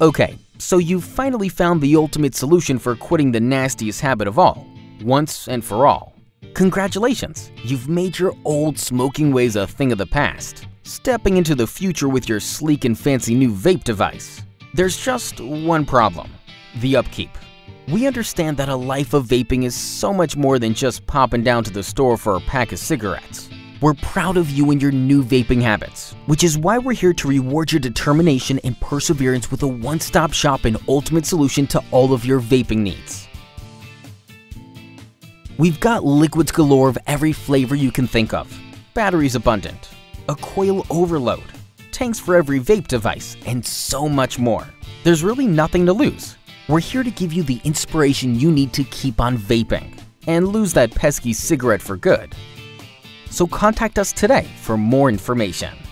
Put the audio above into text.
Okay, so you've finally found the ultimate solution for quitting the nastiest habit of all, once and for all. Congratulations, you've made your old smoking ways a thing of the past, stepping into the future with your sleek and fancy new vape device. There's just one problem, the upkeep. We understand that a life of vaping is so much more than just popping down to the store for a pack of cigarettes. We're proud of you and your new vaping habits, which is why we're here to reward your determination and perseverance with a one-stop shop and ultimate solution to all of your vaping needs. We've got liquids galore of every flavor you can think of, batteries abundant, a coil overload, tanks for every vape device, and so much more. There's really nothing to lose. We're here to give you the inspiration you need to keep on vaping and lose that pesky cigarette for good. So contact us today for more information.